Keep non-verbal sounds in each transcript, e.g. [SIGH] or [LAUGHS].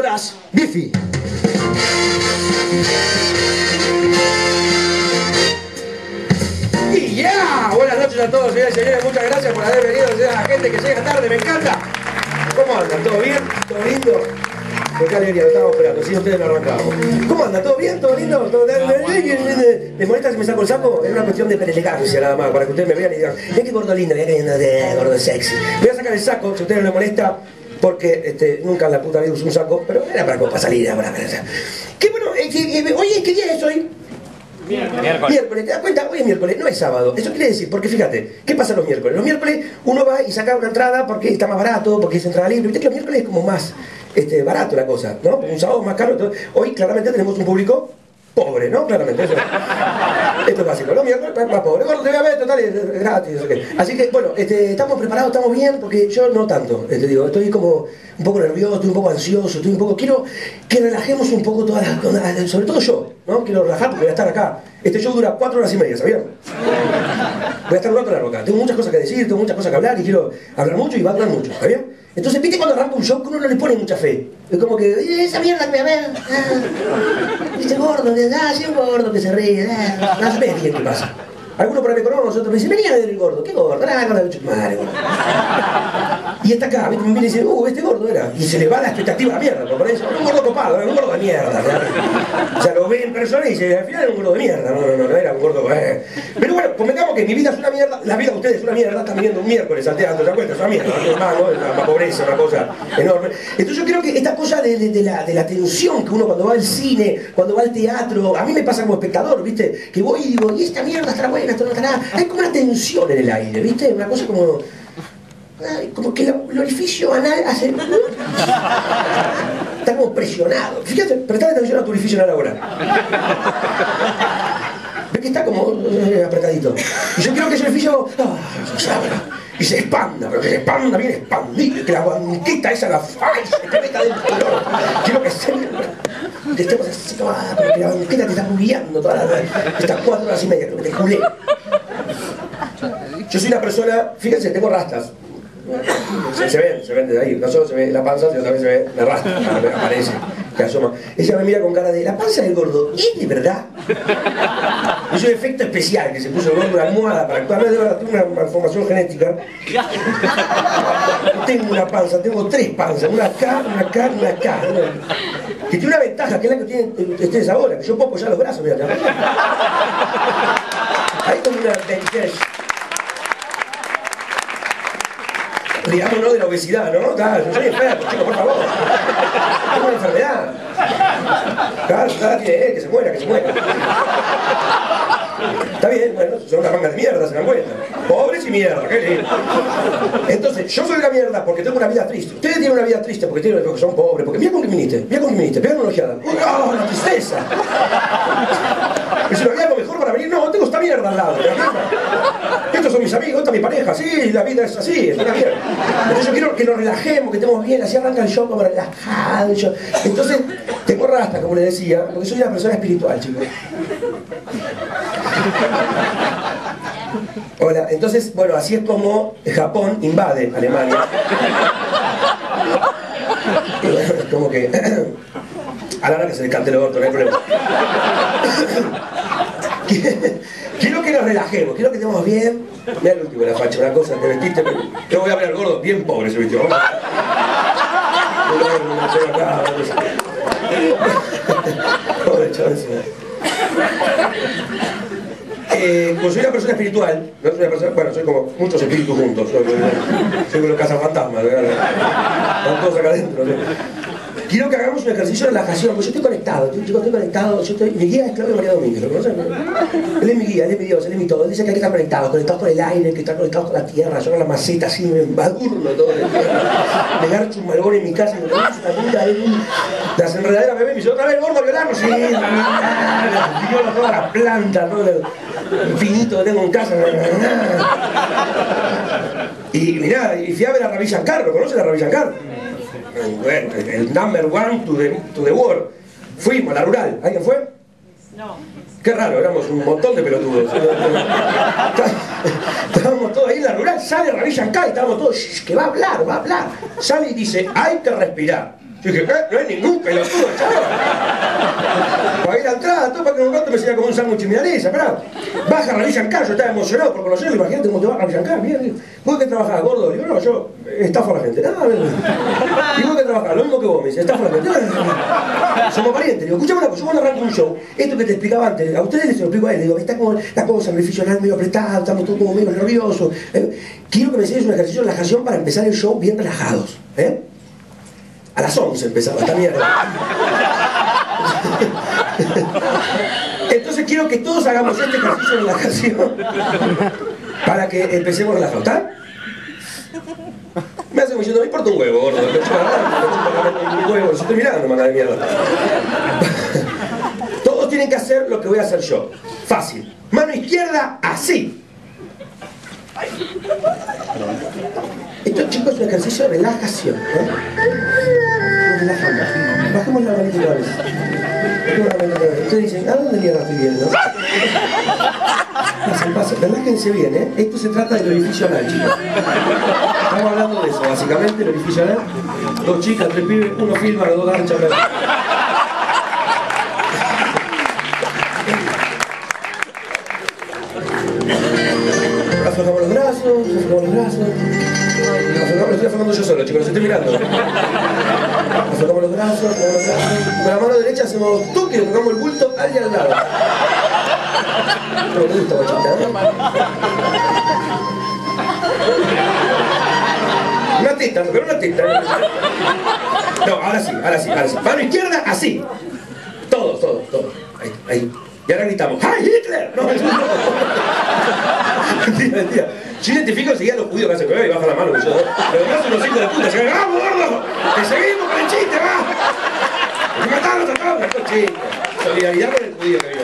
Horas, Bifi. Y ya, buenas noches a todos, señores y señores, muchas gracias por haber venido, a la gente que llega tarde, me encanta. ¿Cómo andan? ¿Todo bien? ¿Todo lindo? Qué alegría, lo estábamos esperando, si ustedes lo arrancamos. ¿Cómo anda? ¿Todo bien? ¿Todo lindo? ¿Todo... ¿Me molesta si me saco el saco? Es una cuestión de elegancia nada más, para que ustedes me vean y digan, mira qué gordo lindo, mira qué gordo sexy. Voy a sacar el saco, si ustedes no les molesta, porque este, nunca en la puta vida usé un saco, pero era para, para salir, para, para, Qué bueno, eh, eh, oye, ¿qué día es hoy? Miércoles. Miércoles, ¿te das cuenta? Hoy es miércoles, no es sábado. Eso quiere decir, porque fíjate, ¿qué pasa los miércoles? Los miércoles uno va y saca una entrada porque está más barato, porque es entrada libre. Viste que los miércoles es como más este, barato la cosa, ¿no? Un sábado más caro. Entonces, hoy claramente tenemos un público pobre, ¿no? Claramente. Eso. Esto es básico. Los miércoles más pobre. Bueno, te voy a ver, total, es gratis. Qué. Así que, bueno, este, estamos preparados, estamos bien, porque yo no tanto. Te digo, estoy como un poco nervioso, estoy un poco ansioso, estoy un poco. Quiero que relajemos un poco todas las. Sobre todo yo, ¿no? Quiero relajar porque voy a estar acá. Este show dura cuatro horas y media, ¿sabían? Voy a estar un rato largo acá. Tengo muchas cosas que decir, tengo muchas cosas que hablar y quiero hablar mucho y va a hablar mucho, ¿está bien? Entonces, ¿viste cuando arranca un show que uno no le pone mucha fe? Es como que, "Eh, esa mierda que me a ver. Ah, ese gordo, que ah, sí, un gordo que se ríe. Ah, no sabés bien qué pasa. Algunos por ahí me conocen, otros me dicen, venía a ver el gordo. ¿Qué gordo? Ah, gordo de madre, gordo. Y está acá, me viene y dice, uh, este gordo era. Y se le va la expectativa a la mierda, por eso, un gordo copado, era un gordo de mierda. O sea, lo ve en persona y dice, al final era un gordo de mierda. No, no, no, no era un gordo, eh. Pero bueno, convengamos que mi vida es una mierda, la vida de ustedes es una mierda, están viniendo un miércoles al teatro, ¿se cuenta? Es una mierda, no es ¿no? Una, una pobreza, una cosa enorme. Entonces yo creo que esta cosa de, de- la, de la tensión que uno cuando va al cine, cuando va al teatro, a mí me pasa como espectador, ¿viste? Que voy y digo, y esta mierda estará buena, Hay como una tensión en el aire, ¿viste? Una cosa como. como que el, orificio anal hace. Está como presionado. Fíjate, prestale atención a tu orificio anal ahora. Ve que está como eh, apretadito. Y yo quiero que ese orificio ah, se abra y se expanda, pero que se expanda bien expandido, que la banqueta esa, la se te meta dentro del. Quiero que se que estemos así, ah, pero que la banqueta te está bugueando todas las estas cuatro horas y media, que te culé. Yo soy una persona, fíjense, tengo rastas. Se, se ven, se ven desde ahí. No solo se ve la panza, sino también se ve la rasta. que Aparece, que asoma. Ella me mira con cara de, ¿la panza del gordo es de verdad? Es un efecto especial que se puso el gordo en la almohada para actuar. No, de verdad, tengo una malformación genética. Tengo una panza, tengo tres panzas. Una acá, una acá, una acá. Que tiene una ventaja, que es la que tienen ustedes ahora, que yo puedo apoyar los brazos, mira. Ahí tengo una ventaja. Riámonos de la obesidad, ¿no? Claro, yo soy enfermo, por favor. Tengo una enfermedad. Claro, claro, tiene él, que se muera, que se muera. Está bien, bueno, son unas mangas de mierda, se dan cuenta. Pobres y mierda, qué lindo. Entonces, yo soy una mierda porque tengo una vida triste. Ustedes tienen una vida triste porque, tienen, porque son pobres, porque mira con qué viniste, mira con qué viniste, pégame una ojeada. ¡Uy, ¡Oh, la tristeza! Y si no había mejor para venir, no, tengo esta mierda al lado. Estos son mis amigos, esta es mi pareja, sí, la vida es así, es una mierda. Entonces yo quiero que nos relajemos, que estemos bien, así arranca el show como relajado. Entonces, tengo rasta, como les decía, porque soy una persona espiritual, chicos. Hola, entonces, bueno, así es como Japón invade Alemania. Como que [COUGHS] a la hora que se le cante el orto, no hay problema. [COUGHS] Quiero que nos relajemos, quiero que estemos bien. Mira el último la facha, una cosa, te vestiste. Yo voy a ver al gordo, bien pobre se vistió. [LAUGHS] Pobre chaval. Eh, como soy una persona espiritual, no soy una persona, bueno, soy como muchos espíritus juntos, soy, como los cazafantasmas, están todos acá adentro. Quiero que hagamos un ejercicio de relajación, porque yo estoy conectado, yo, estoy conectado, yo estoy, mi guía es Claudio María Domínguez, ¿lo conocen? Él es mi guía, él es mi Dios, él es mi todo, él dice que hay que estar conectados, conectados con el aire, que estar conectados con la tierra, yo con la maceta así, me embadurno todo de me garcho un malbón en mi casa, y me lo dice también, ahí, las enredaderas me dice, otra vez gordo a violarnos, sí, viola plantas, todo el infinito tengo en casa, y mirá, y fui a ver a Ravi Shankar, ¿lo conoces a Ravi Shankar? Bueno, el- number one to the, to the world. Fuimos a la rural, ¿alguien fue? No. Qué raro, éramos un montón de pelotudos. Estábamos todos ahí en la rural, sale Ravi Shankar y estábamos todos, "Shh, que va a hablar, va a hablar. Sale y dice, hay que respirar. Yo dije, ¿eh? No hay ningún pelotudo, chaval. Pagué la entrada, todo para que un rato me salía como un sándwich milanesa, pará. Baja Ravi Shankar, yo estaba emocionado por conocerlo, imagínate cómo te va Ravi Shankar, bien. ¿Vos qué trabajás, gordo? Digo, no, yo eh, estafo a la gente. Ah, bien. ¿Y vos qué trabajás? Lo mismo que vos, me dice, estafo a la gente. Ah, Somos parientes. Digo, escuchame una cosa, yo cuando arranco un show, esto que te explicaba antes, a ustedes les explico a él, digo, está como la cosa, me anal medio apretado, estamos todos como medio nerviosos. Eh, quiero que me enseñes un ejercicio de relajación para empezar el show bien relajados. ¿eh? A las 11 empezaba esta mierda. Entonces quiero que todos hagamos este ejercicio de relajación para que empecemos relajados, ¿está? Me hace diciendo, me importa un huevo, gordo, me chupa un huevo, estoy mirando, manga de mierda. Todos tienen que hacer lo que voy a hacer yo. Fácil. Mano izquierda, así. Esto, chicos, es un ejercicio de relajación. ¿eh? relajamos. Bajemos la manita. Ustedes dicen, ¿a dónde mierda estoy viendo? Pasen, pasen. Relájense bien, ¿eh? Esto se trata del orificio anal, chicos. Estamos hablando de eso, básicamente, el orificio anal. Dos chicas, tres pibes, uno filma, los dos ganchan. Aflojamos los brazos, aflojamos los brazos. Aflojamos, lo estoy aflojando yo solo, chicos, estoy mirando. Aflojamos los brazos, los brazos. Con la mano derecha hacemos tú que le tocamos el bulto al y al lado. No te gusta, guachita, ¿eh? Una teta, pero una teta. No, ahora sí, ahora sí, ahora sí. Mano izquierda, así. Todos, todos, todos. Ahí, ahí. Y ahora gritamos, ¡Ay, Hitler! No, mentira, mentira. Yo identifico enseguida a los judíos que hacen y baja la mano. Yo, pero no son los de puta. Se ¡vamos, gordo! ¡Que seguimos con el chiste, va! ¡Que matarlos a todos! Esto es chiste. Solidaridad con el judío que vive.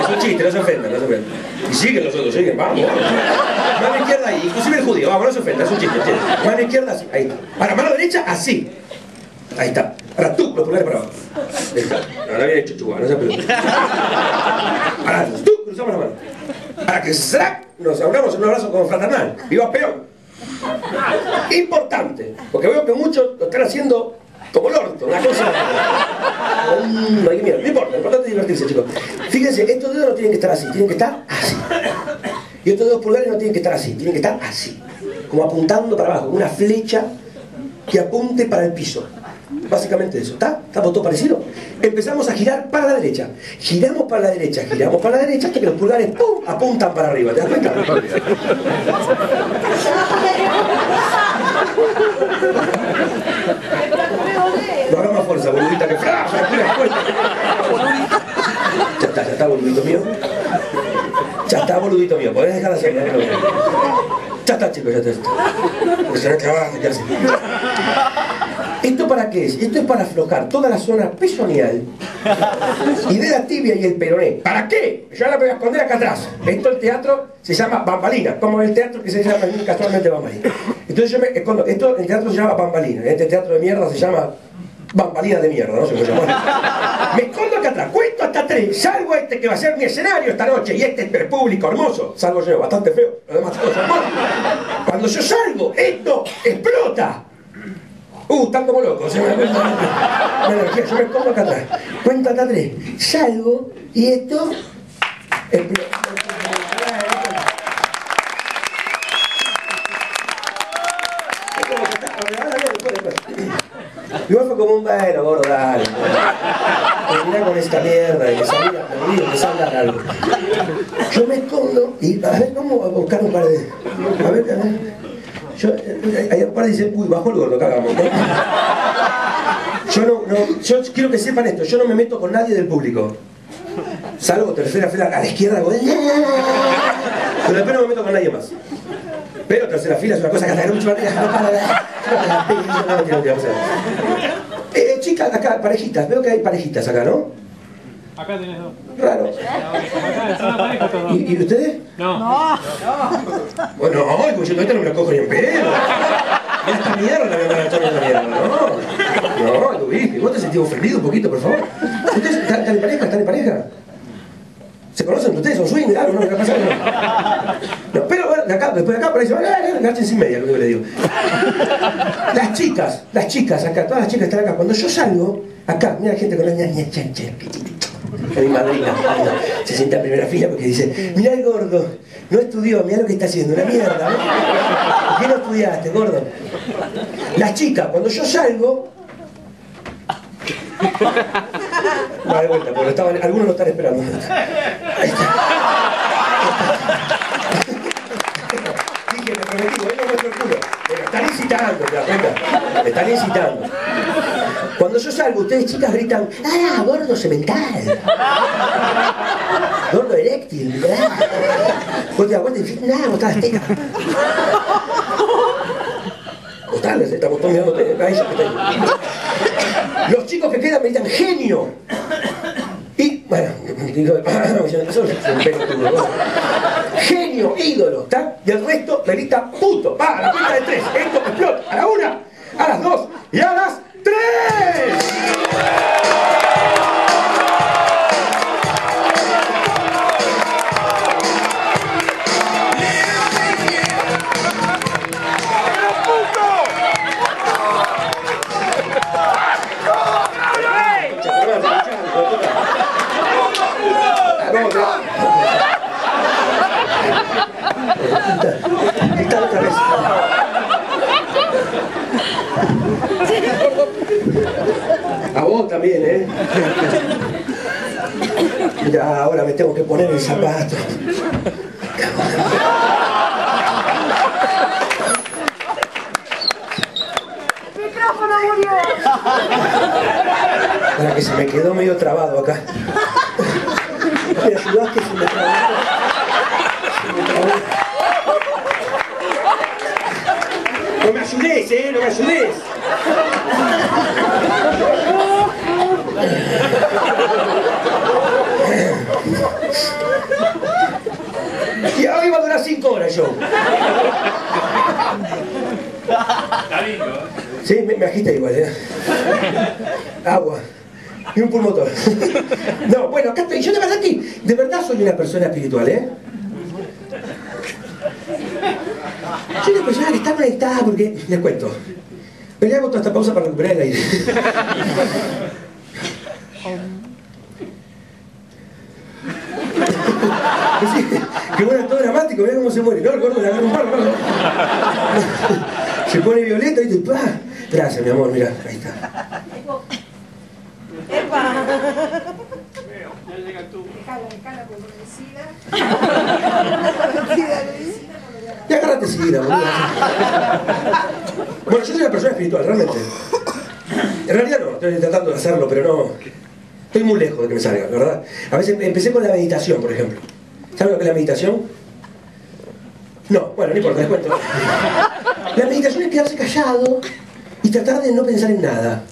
Es un chiste, no se ofendan, no se ofendan. Y siguen los otros, siguen, vamos. Mano izquierda ahí, inclusive el judío, vamos, no se ofenda, es un chiste, chiste. Mano izquierda así, ahí está. Ahora, mano derecha así. Ahí está. Ahora tú, los pulgares para abajo. Ahora viene chuchuá, no se preocupe. Ahora tú, cruzamos la mano. Para que ¡zrac! Nos abramos en un abrazo como fraternal. ¡Viva peón! Importante, porque veo que muchos lo están haciendo como el orto, una cosa. No no importa, lo importante es divertirse, chicos. Fíjense, estos dedos no tienen que estar así, tienen que estar así. Y estos dedos pulgares no tienen que estar así, tienen que estar así. Como apuntando para abajo, una flecha que apunte para el piso. Básicamente eso, ¿está? ¿Estamos todos parecidos? Empezamos a girar para la derecha. Giramos para la derecha, giramos para la derecha hasta que los pulgares apuntan para arriba. ¿Te das cuenta? No haga más fuerza, boludita, que. Ya está, ya está, boludito mío. Ya está, boludito mío. Podés dejar de hacerlo. Ya está, chicos, ya está. Porque se va a acabar, ya sé. ¿Esto para qué es? Esto es para aflojar toda la zona pezoneal y de la tibia y el peroné. ¿Para qué? Yo la voy a esconder acá atrás. Esto el teatro se llama bambalina, como el teatro que se llama casualmente bambalina. Entonces yo me escondo. Esto el teatro se llama bambalina. Este teatro de mierda se llama bambalina de mierda, no sé cómo. Me escondo acá atrás, cuento hasta tres, salgo a este que va a ser mi escenario esta noche y este es público hermoso. Salgo yo, bastante feo. Cuando yo salgo, esto explota. Uh, están como locos. energía, yo me pongo acá atrás. Cuento hasta tres. Salgo y esto. Igual fue como un bueno, gordo, dale. Terminá con esta mierda que salga perdido, que salga algo. Yo me escondo y a ver, vamos a buscar un par de. A ver, a ver. Yo, eh, hay un par de dicen, uy, bajo el gordo, cagamos. Yo no, no, yo quiero que sepan esto, yo no me meto con nadie del público. Salgo tercera fila a la izquierda, hago, pero después no me meto con nadie más. Pero tercera fila es una cosa que hasta mucho más no para [LAUGHS] eh, chicas, acá, parejitas, veo que hay parejitas acá, ¿no? Acá tenés dos. Raro. ¿Y, ¿Y, ustedes? No. No. [LAUGHS] Bueno, no, como yo no me lo cojo ni en pedo. Esta mierda la voy a echar esta mierda. No. No, lo viste. ¿Vos te sentís ofendido un poquito, por favor? ¿Ustedes están, en pareja? ¿Están en pareja? ¿Se conocen ustedes? ¿Son swing? Algo, ¿no? ¿Qué pasa? No, pero bueno, de acá, después de acá, por ahí se van, agachen sin media, lo que le digo. Las chicas, las chicas acá, todas las chicas están acá. Cuando yo salgo, acá, mira la gente con la ña, chan, chan, mi madrina se sienta en primera fila porque dice, mira el gordo, no estudió, mira lo que está haciendo, una mierda, ¿no? ¿Por qué no estudiaste, gordo? Las chicas, cuando yo salgo, Va de vuelta, porque estaban, algunos lo están esperando. Ahí está. Dije, me prometí, hoy no muestro el culo. Me están incitando, ¿te das cuenta? Me están incitando. Cuando yo salgo, ustedes chicas gritan, ¡ah, gordo semental! [LAUGHS] Gordo eréctil, ¿verdad? Vos te das y dices, ¡nah, vos estás teca! [LAUGHS] Vos estás, estamos todos mirándote, a ella que está ahí. Los chicos que quedan me dicen genio. Y, bueno, digo, genio, ídolo, ¿está? Y el resto me grita puto. Va, a la cuenta de tres. Esto explota. A la una, a las dos y a las tres. Está otra vez. También, ¿eh? Ya, ahora me tengo que poner el zapato. ¡Micrófono murió! Para que se me quedó medio trabado acá. ¿Me ayudás que se me trabó? Se me trabó. No me ayudes, ¿eh? No me ayudes. Y hoy va a durar cinco horas yo. Sí, me, me agita igual, ¿eh? Agua. Y un pulmotor. No, bueno, acá estoy. Yo de verdad que, de verdad soy una persona espiritual, ¿eh? Soy una persona que está conectada porque, les cuento, pero hago toda esta pausa para recuperar el aire. Sí, que bueno, todo dramático, mira cómo se muere. No, el gordo le agarra un palo. Se pone violeta y te ¡pah! Gracias, mi amor, mira, ahí está. ¡Epa! Ya llega tú. Déjala, déjala, porque decida. Y agárrate seguida, boludo. Bueno, yo soy una persona espiritual, realmente. En realidad no, estoy tratando de hacerlo, pero no. Estoy muy lejos de que me salga, ¿verdad? A veces empecé con la meditación, por ejemplo. ¿Saben lo que es la meditación? No, bueno, no importa, les cuento. La meditación es quedarse callado y tratar de no pensar en nada.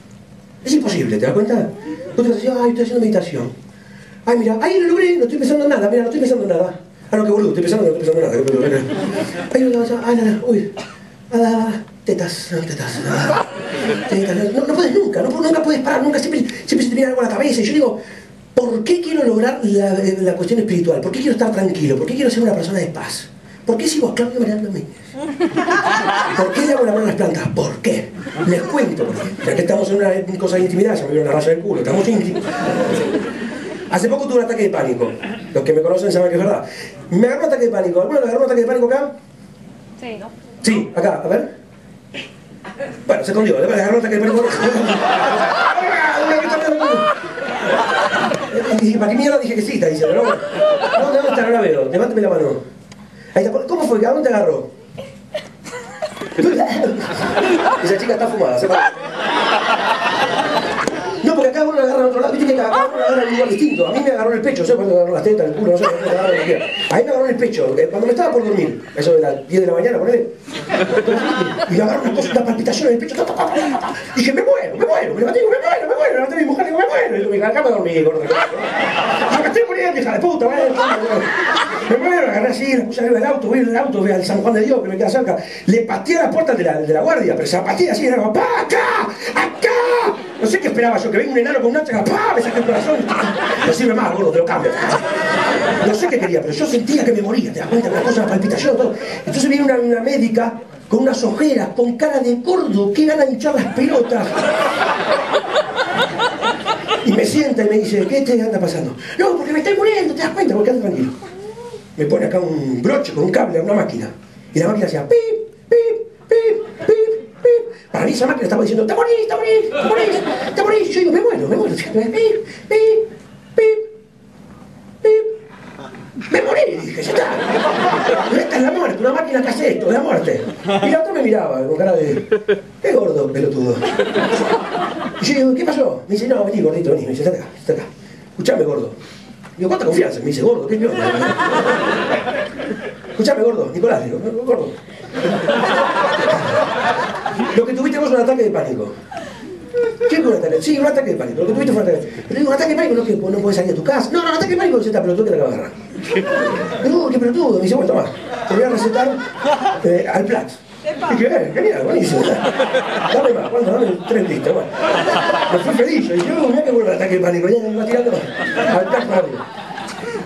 Es imposible, ¿te das cuenta? Vos te ay, estoy haciendo meditación. Ay, mira, ay, lo logré, no estoy pensando en nada, mira, no estoy pensando en nada. Ah, no, qué boludo, estoy pensando, no estoy pensando en nada. Ay, ay, no, uy. Ah, tetas, ah, tetas. No, puedes nunca, nunca puedes parar, nunca, siempre, siempre se te viene algo a la cabeza. Y yo digo, ¿por qué quiero lograr la, la cuestión espiritual? ¿Por qué quiero estar tranquilo? ¿Por qué quiero ser una persona de paz? ¿Por qué sigo a Claudio Méndez? ¿Por qué le hago la mano a las plantas? ¿Por qué? Les cuento por qué. Ya que estamos en una cosa de intimidad, se me vio una raya del culo, estamos íntimos. Hace poco tuve un ataque de pánico. Los que me conocen saben que es verdad. Me agarró un ataque de pánico. ¿Alguno le agarró un ataque de pánico acá? Sí, ¿no? Sí, acá, a ver. Bueno, se escondió, le agarró un ataque de pánico. Y dije, ¿para qué mierda dije que sí? Está diciendo, ¿no? ¿Dónde, dónde está? No la veo. Levánteme la mano. Ahí está. ¿Cómo fue? ¿A dónde te agarró? [LAUGHS] Esa chica está fumada, se va. No, porque acá uno le agarra en otro lado, viste que agarra lugar distinto. A mí me agarró el pecho, sé cuando me agarró las tetas, el culo, no sé me agarró el pie. A mí me agarró el pecho, eh, cuando me estaba por dormir, eso de las 10 de la mañana, ponele. Y me agarró una cosa, una palpitación en el pecho. Y dije, me muero, me muero, me levanté, me muero, me muero, levanté a mi mujer, digo, me muero. Y digo, me dormí, gordo. Me estoy muriendo, hija de puta, me me muero, agarré así, la puse arriba del auto, voy en el auto, voy al San Juan de Dios, que me queda cerca. Le pateé a la puerta de la, de la guardia, pero se la pateé así, era como, ¡pa, acá! ¡Acá! No sé qué esperaba yo, que venga un enano con un hacha, ¡pa! Me saqué el corazón. No sirve más, gordo, te lo cambio. No sé qué quería, pero yo sentía que me moría, te das cuenta, una cosa, la palpitación, todo. Entonces viene una, una médica con unas ojeras, con cara de gordo, que gana de hinchar las pelotas. Y me sienta y me dice, ¿qué te anda pasando? No, porque me estoy muriendo, te das cuenta, porque anda tranquilo. Me pone acá un broche con un cable a una máquina. Y la máquina hacía pip, pip, pip, pip. Para mí esa máquina estaba diciendo, te morís, te morís, te morís, te morís. Yo digo, me muero, me muero. [LAUGHS] Pip, pip, pip, pip. Me morí, dije, ya está. Esta es la muerte, una máquina que hace esto, es la muerte. Y la otra me miraba con cara de, qué gordo, pelotudo. Y yo digo, ¿qué pasó? Me dice, no, vení, gordito, vení. Me dice, está acá, está acá. Escuchame, gordo. Digo, ¿cuánta confianza? Me dice, gordo, ¿qué mierda? Escuchame, gordo, Nicolás, digo, gordo. Lo que tuviste vos es un ataque de pánico. ¿Qué fue un ataque? Sí, un ataque de pánico. Lo que tuviste fue un ataque. Pero digo, un ataque de pánico no es que vos no puedes salir de tu casa. No, no, un ataque de pánico es esta pelotudo que te acaba de agarrar. Digo, qué pelotudo. Me dice, bueno, toma, te voy a recetar eh, al plat. Y eh, genial, buenísimo. Dame más, ¿cuánto? Dame tres listas, bueno. Me fui feliz. Y yo, mira que bueno el ataque de pánico. Ya me va tirando al.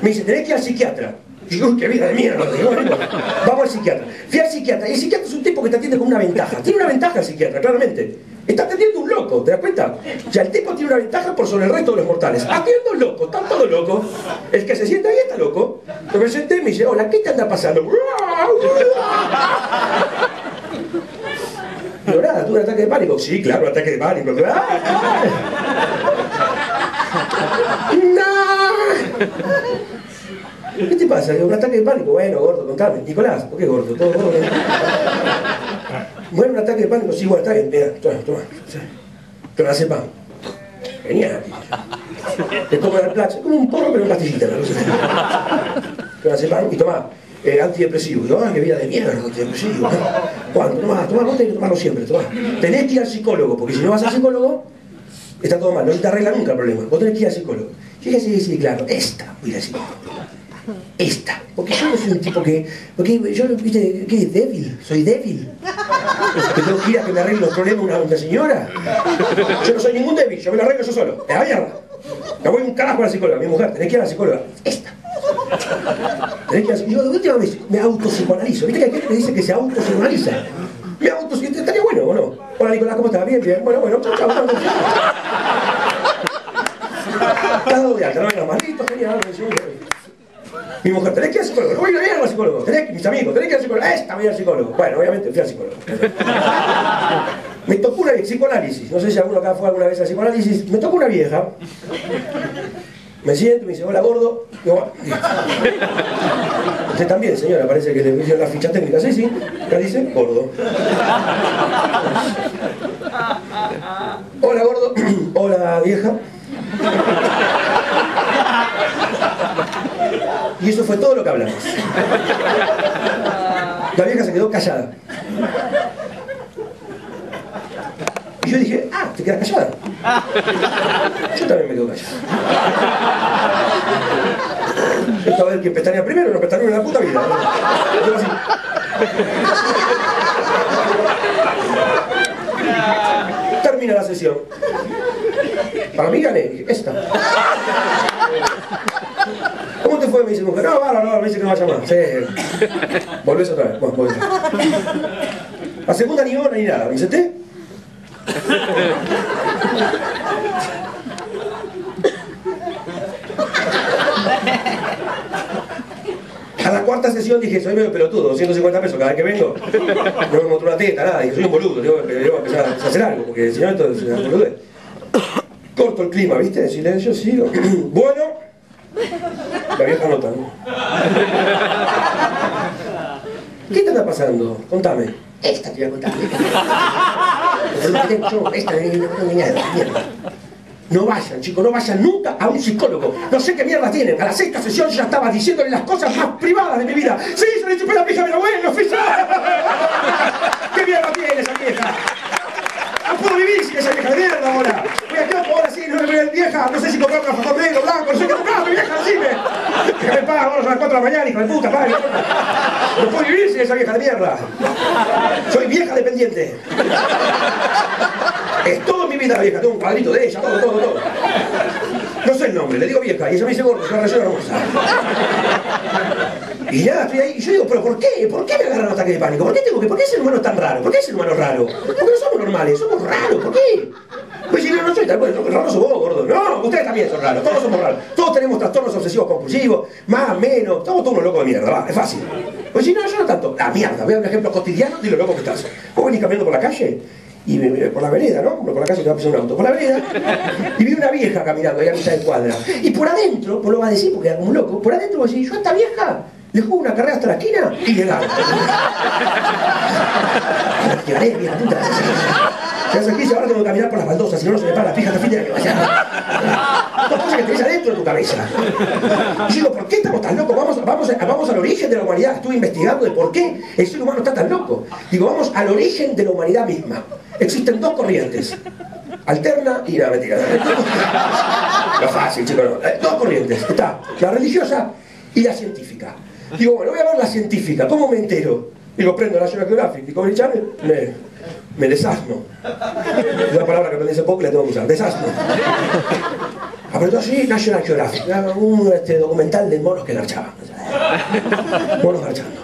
Me dice, tenés que ir al psiquiatra. Yo, qué vida de mierda. Digo, bueno, vamos al psiquiatra. Fui al psiquiatra. Y el psiquiatra es un tipo que te atiende con una ventaja. Tiene una ventaja el psiquiatra, claramente. Está atendiendo un loco, ¿te das cuenta? O sea, el tipo tiene una ventaja por sobre el resto de los mortales. Atiendo un loco, están todos locos. El que se sienta ahí está loco. Me senté y me dice, hola, ¿qué te anda pasando? Digo, nada, tuve un ataque de pánico. Sí, claro, ataque de pánico. [LAUGHS] ¡No! ¿Qué te pasa? ¿Un ataque de pánico? Bueno, gordo, contame. Nicolás, ¿por qué gordo? Todo gordo. Bueno, un ataque de pánico, sí, bueno, está bien. Mira, toma, toma. Clonazepam. Genial. Es como el plato, es como un porro, pero en pastillita. Clonazepam y toma. Eh, antidepresivo. Digo, ah, qué vida de mierda, antidepresivo. ¿Cuándo? Toma, toma, vos tenés que tomarlo siempre, toma. Tenés que ir al psicólogo, porque si no vas al psicólogo, está todo mal, no se te arregla nunca el problema. Vos tenés que ir al psicólogo. Fíjese, sí, sí, claro, esta, voy a ir al psicólogo. Esta. Porque yo no soy un tipo que. Porque yo, viste, ¿qué? Débil. Soy débil. Que tengo que ir a que me arregle los problemas una, una señora. Yo no soy ningún débil, yo me lo arreglo yo solo. ¡Es la! Me voy un carajo a la psicóloga, mi mujer, tenés que ir a la psicóloga. Esta. Tenés que la Yo de última vez me autopsicoanalizo. ¿Viste que hay gente que dice que se autopsicoanaliza? Me autopsicoanalizo. ¿Estaría bueno o no? Hola Nicolás, ¿cómo estás? Bien, bien. Bueno, bueno, chao, chao. chao. Mi mujer, tenés que ir al psicólogo. No voy a ir al psicólogo. Tenés que, mis amigos, tenés que ir al psicólogo. Esta voy al psicólogo. Bueno, obviamente fui al psicólogo. [LAUGHS] Me tocó una psicoanálisis. No sé si alguno acá fue alguna vez al psicoanálisis. Me tocó una vieja. Me siento, me dice, hola gordo. Digo, Usted también, señora, parece que le hicieron la ficha técnica. Sí, sí. Acá dice, gordo. Hola gordo. [CLEARS THROAT] Hola vieja. Y eso fue todo lo que hablamos. [LAUGHS] La vieja se quedó callada. Y yo dije, ah, te quedas callada. [LAUGHS] Yo también me quedo callada. Esto a ver quién pestañea primero, no pestañea en la puta vida. Yo así. Termina la sesión. Para mí gané, dije, esta. ¿Cómo te fue? Me dice mujer, no, vale, no, me dice que no vaya más. Sí. [LAUGHS] Volvés otra vez. Bueno, volvés. La segunda ni hora ni nada. Me senté. A la cuarta sesión dije, soy medio pelotudo, 250 pesos cada vez que vengo. No me mostró una teta, nada. Dije, soy un boludo, tengo que, tengo que empezar a hacer algo, porque si no esto es una boludez. Corto el clima, ¿viste? Silencio, sigo. [CLEARS THROAT] Bueno, la vieja ¿no? ¿Qué te está pasando? Contame. Esta te voy a contar. No, vayan, chicos, no vayan nunca a un psicólogo. No sé qué mierda tienen. A la sexta sesión ya estaba diciéndole las cosas más privadas de mi vida. Sí, se le chupé la pija a mi abuelo. ¿Qué mierda tiene esa vieja? No puedo vivir sin esa vieja de mierda ahora. Voy a quedar no vieja. No sé si comprar un alfajor negro, blanco, no sé qué vieja, decime. Que me paga ahora a las 4 de la mañana, hijo de puta, padre. No puedo vivir sin esa vieja de mierda. Soy vieja dependiente. Es todo mi vida vieja, tengo un cuadrito de ella, todo, todo, todo. No sé el nombre. le digo vieja, y ella me dice gordo, es una relación hermosa. Y nada, estoy ahí, y yo digo, pero ¿por qué? ¿Por qué me agarran un ataque de pánico? ¿Por qué tengo que, por qué el humano es tan raro? ¿Por qué el humano es raro? Porque no somos normales, somos raros, ¿por qué? Pues si no, no soy tal, bueno, raro sos vos, gordo. No, ustedes también son raros, todos somos raros. Todos tenemos trastornos obsesivos compulsivos, más, menos, estamos todos unos locos de mierda, va, es fácil. Pues si no, yo no tanto. La mierda, veo un ejemplo cotidiano de lo loco que estás. Vos venís caminando por la calle y por la vereda, ¿no? Por la calle te va a pasar un auto. Por la vereda, y vi una vieja caminando ahí a mitad de cuadra. Y por adentro, vos lo vas a decir porque era como un loco, por adentro vos decís, yo a esta vieja le juego una carrera hasta la esquina y le gano. [LAUGHS] La llevaré, puta. Se ahora tengo que caminar por las baldosas, si no, no se me para la pija, fíjate que vaya. Dos cosas que tenés adentro de tu cabeza. Y digo, ¿por qué estamos tan locos? Vamos, vamos, vamos al origen de la humanidad. Estuve investigando de por qué el ser humano está tan loco. Digo, vamos al origen de la humanidad misma. Existen dos corrientes. Alterna y la mentira. Lo fácil, chicos. no. Eh, Dos corrientes. Está la religiosa y la científica. Digo, bueno, voy a ver la científica. ¿Cómo me entero? Digo, prendo National Geographic, Discovery Channel, me, me desasno. Es una palabra que aprendí hace poco y la tengo que usar. Desasno. Apretó así National Geographic, un este, documental de monos que garchaban. Monos garchando.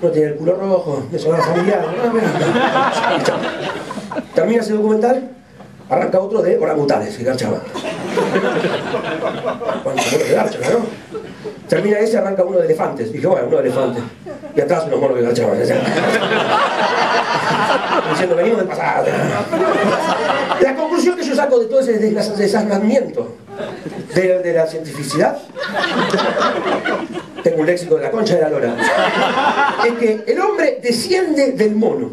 Uno tiene el culo rojo, me sonaba familiar. Termina ese documental, arranca otro de orangutanes que garchaban. Cuando se que garchan, ¿no? Termina ese, arranca uno de elefantes. Dije, bueno, uno de elefantes. Y atrás unos monos que garchaban. Diciendo, venimos del pasado. La conclusión que yo saco de todo ese desasnamiento de, de la cientificidad, tengo un léxico de la concha de la lora, es que el hombre desciende del mono.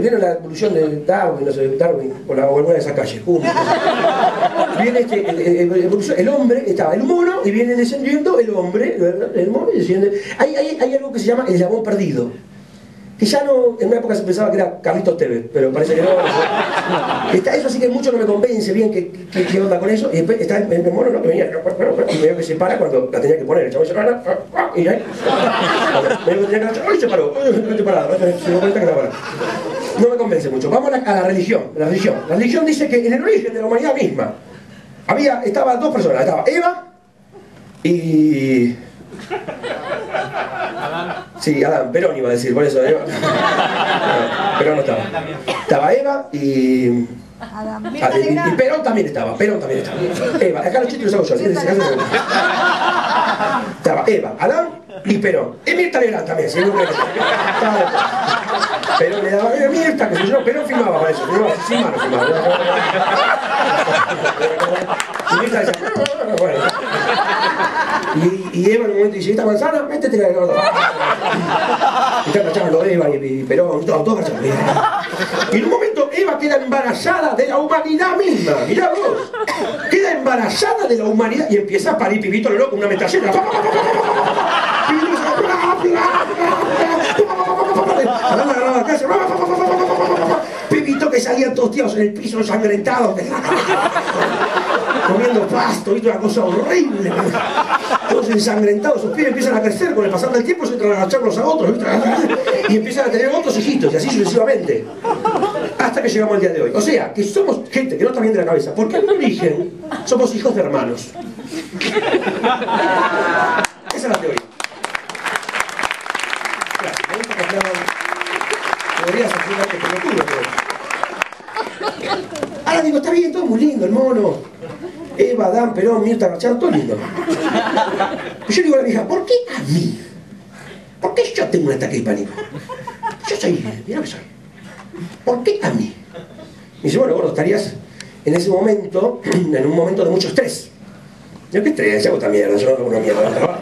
¿Vieron la evolución de Darwin, no sé, Darwin, o, la, o alguna de esas calles? [LAUGHS] Viene este, el, hombre, estaba el mono y viene descendiendo el hombre, ¿verdad? el mono y desciende. Hay, hay, hay algo que se llama el eslabón perdido. Que ya no, en una época se pensaba que era Carlitos Tevez, pero parece que no. [LAUGHS] Está eso así que mucho no me convence bien qué, onda con eso. Y después está el, el mono ¿no? que venía, y medio que se para cuando la tenía que poner. El chabón se para, y ahí. [LAUGHS] Medio que tenía que agachar, ¡ay, se paró! ¡ay, te parado! Se dio cuenta que estaba parado. No me convence mucho. Vamos a la, a la religión. La religión. La religión dice que en el origen de la humanidad misma había, estaban dos personas. Estaba Eva y... Sí, Adán, Perón iba a decir, por eso. Eva. [LAUGHS] No, Perón no estaba. Estaba Eva y. Ah, y, y Perón también estaba, Perón también estaba. Eva, acá los chistes los hago yo, así que se casan. Estaba Eva, Adán y Perón. Y Mirta Legrand también, seguro que estaba Perón le daba, Mirta, que sé yo, Perón filmaba para eso, filmaba, sin mano filmaba. "Ah. Y, y Eva en un momento dice, esta manzana, métete la gorda. Y está cachando Eva y, y Perón, todos, todos cachando. Y en un momento Eva queda embarazada de la humanidad misma. Mirá vos. Queda embarazada de la humanidad y empieza a parir pibito lo loco, una metralleta. Pibito que salían todos tíos en el piso ensangrentados. Comiendo pasto, ¿viste? Una cosa horrible. Todos ensangrentados, sus pibes empiezan a crecer con el pasar del tiempo, se entran a unos a otros. Y empiezan a tener otros hijitos, y así sucesivamente. Hasta que llegamos al día de hoy. O sea, que somos gente que no está bien de la cabeza, porque en origen somos hijos de hermanos. Esa es la teoría. Gracias. Me. Podrías hacer algo pelotudo, pero... Ahora digo, está bien, todo muy lindo, el mono. Eva, Dan, Perón, Mirta, García, todo lindo. Yo digo a la vieja, ¿por qué a mí? ¿Por qué yo tengo un ataque de pánico? Yo soy, mira que soy. ¿Por qué a mí? Y dice, bueno, gordo, estarías en ese momento, [CLEARS THROAT] en un momento de mucho estrés. Yo, ¿qué estrés? Hago esta mierda, yo no hago una mierda.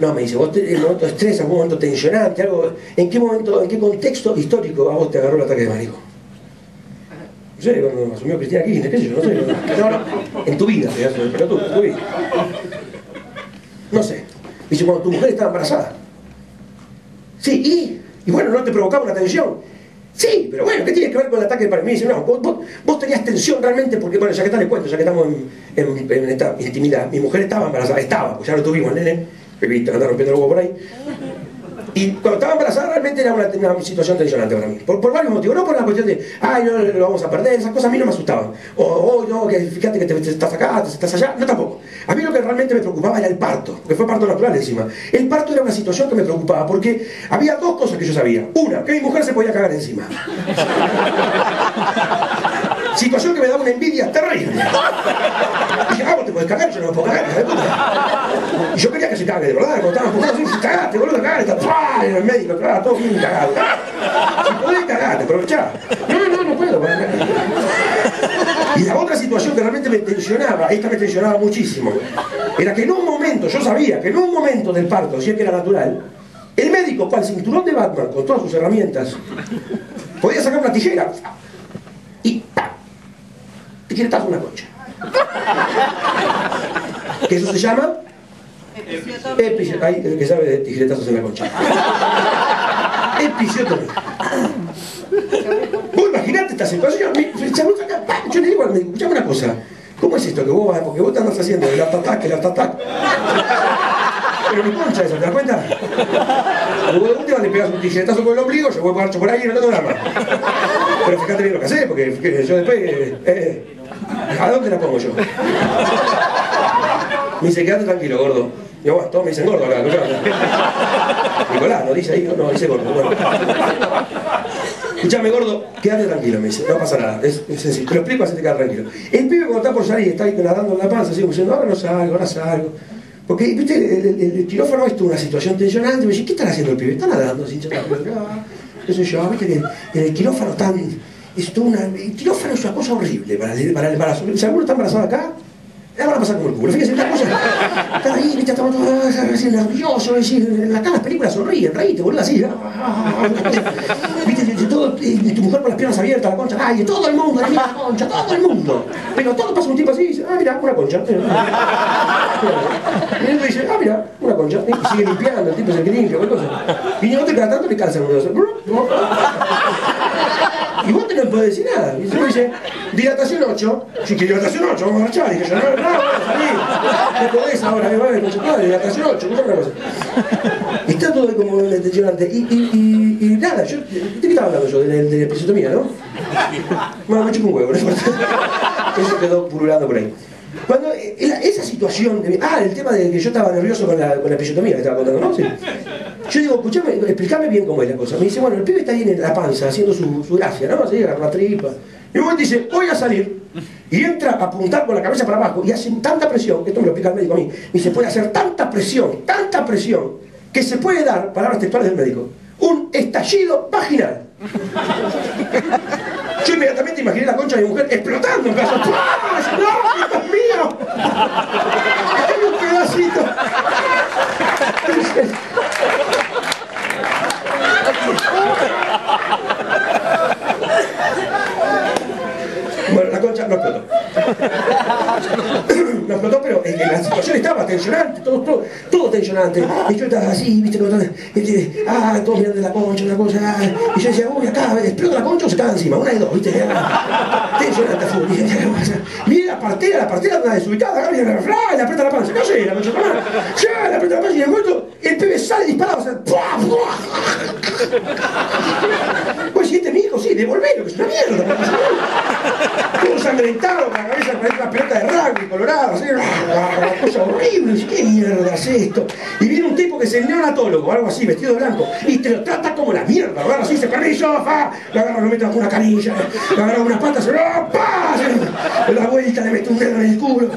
No, me dice, vos tenés un momento de estrés, algún momento tensionante, algo. ¿En qué momento, en qué contexto histórico a vos te agarró el ataque de pánico? No sé, cuando asumió Cristina Kirchner, qué sé yo, no sé. No, no, en tu vida, pero tú, en tu vida. No sé. Dice, cuando tu mujer estaba embarazada. Sí, y, y bueno, no te provocaba una tensión. Sí, pero bueno, ¿qué tiene que ver con el ataque de pánico? Me dice, no, vos, vos- vos tenías tensión realmente porque, bueno, ya que tal les cuento, ya que estamos en, en- en esta intimidad, mi mujer estaba embarazada, estaba, pues ya lo tuvimos, nene, pepito, anda rompiendo el huevo por ahí. Y cuando estaba embarazada realmente era una, una situación tensionante para mí. Por, varios motivos. No por la cuestión de, ay, no, lo vamos a perder. Esas cosas a mí no me asustaban. O, oh, no, que fíjate que estás acá, te estás allá. No, tampoco. A mí lo que realmente me preocupaba era el parto. Que fue parto natural encima. El parto era una situación que me preocupaba porque había dos cosas que yo sabía. Una, que mi mujer se podía cagar encima. [LAUGHS] Situación que me daba una envidia terrible. Dije, ah, vos te podés cagar, yo no me puedo cagar, de puta. Y yo quería que se cague, de verdad, cuando estaba empujando así, cagate, boludo, cagate, ¡pua! en el médico, claro, todo bien cagado. Si podés cagarte, aprovechá. No, no, no puedo. Y la otra situación que realmente me tensionaba, esta me tensionaba muchísimo, era que en un momento, yo sabía que en un momento del parto, si es que era natural, el médico, con el cinturón de Batman, con todas sus herramientas, podía sacar una tijera y. tijeretazo una concha. Que eso se llama episiotomía. El que sabe de tijeretazos en la concha. Episiotomía. Vos imaginate esta situación. Yo le digo al médico, escuchame una cosa. ¿Cómo es esto que vos vas? Porque vos te andas haciendo el autoataque, el autoataque. Pero mi concha eso, ¿te das cuenta? Luego de última le pegas un tijeretazo con el ombligo, yo voy a marcho por ahí y no tengo drama. Pero fíjate bien lo que haces, porque que yo después. eh, eh, ¿A dónde la pongo yo? Me dice, quédate tranquilo, gordo. Y bueno, todos me dicen gordo acá, escuchá. Nicolás, no dice ahí, no, dice gordo. Bueno. Escuchame, gordo, quédate tranquilo, me dice, no pasa nada, es, sencillo, te lo explico, así te quedas tranquilo. El pibe cuando está por salir, está ahí nadando en la panza, así como diciendo, ahora no salgo, ahora salgo. Porque, viste, el, el, el quirófano es una situación tensionante, me dice, ¿qué está haciendo el pibe? Está nadando, así, está qué sé yo, viste que en el quirófano tan, es toda una, el quirófano es una cosa horrible para el, para el embarazo. Si alguno está embarazado acá, le van a pasar como el culo. Fíjense, esta cosa, está ahí, viste, estamos todos así nerviosos, así, acá las películas sonríen, reíte, boludo, así, viste, de- de todo, y tu mujer con las piernas abiertas, la concha, ay, todo el mundo, la mira la concha, todo el mundo. Pero todo pasa un tiempo así, dice, ah, mira, una concha. [LAUGHS] Y él dice, ah, mira, una concha. Y sigue limpiando, el tipo es el que limpia, cualquier cosa. Y no te cada tanto le calza esos. Y vos te no podés decir nada. Y se dice, dilatación 8. Sí, que dilatación 8, vamos a marchar. Dije yo, no, no, salir. No podés ahora, me va a ver, concha, madre, dilatación 8, ¿qué otra cosa? Y está todo como detencionante. Y, y, y, y nada, yo, ¿de qué estaba hablando yo? De, de, de episiotomía, ¿no? Bueno, me chupo un huevo, no. [LAUGHS] Eso quedó pululando por ahí. Cuando esa situación, de, ah, el tema de que yo estaba nervioso con la, con la episiotomía que estaba contando, ¿no? Sí. Yo digo, escuchame, explícame bien cómo es la cosa. Me dice, bueno, el pibe está ahí en la panza haciendo su, su gracia, ¿no? Así, agarra la tripa. Y luego dice, voy a salir. Y entra a apuntar con la cabeza para abajo y hace tanta presión, esto me lo explica el médico a mí, me dice, puede hacer tanta presión, tanta presión, que se puede dar, palabras textuales del médico, un estallido vaginal. Yo inmediatamente imaginé la concha de mi mujer explotando en. ¡Ah! ¡No, Dios mío! ¡Hay un pedacito! Bueno, la concha no explotó. No explotó, pero en, la situación estaba tensionante, todo, todo, todo tensionante. Y yo estaba así, viste, todo, este, ah, todos mirando la concha, una cosa, ah, y yo decía, uy, acá, explota la concha o se cae encima, una de dos, viste, tensionante a full. Mira la partera, la partera está desubicada, ¡fra! y le aprieta la panza, no sé, la concha, ¡fra! ya, le aprieta la panza y de momento el pibe sale disparado, o sea, ¡pua! ¡pua! Si mi hijo, sí, devolvelo, que es una mierda. Todo ensangrentado, con la cabeza parece una pelota de rugby colorada, así, una cosa horrible. ¿Qué mierda es esto? Y viene un tipo que es el neonatólogo, algo así, vestido de blanco, y te lo trata como la mierda, lo agarra así, se permiso, fa, lo agarra, lo mete bajo una canilla, lo agarra con unas patas, se lo ¡pa! Se da vuelta, le mete un dedo en el culo,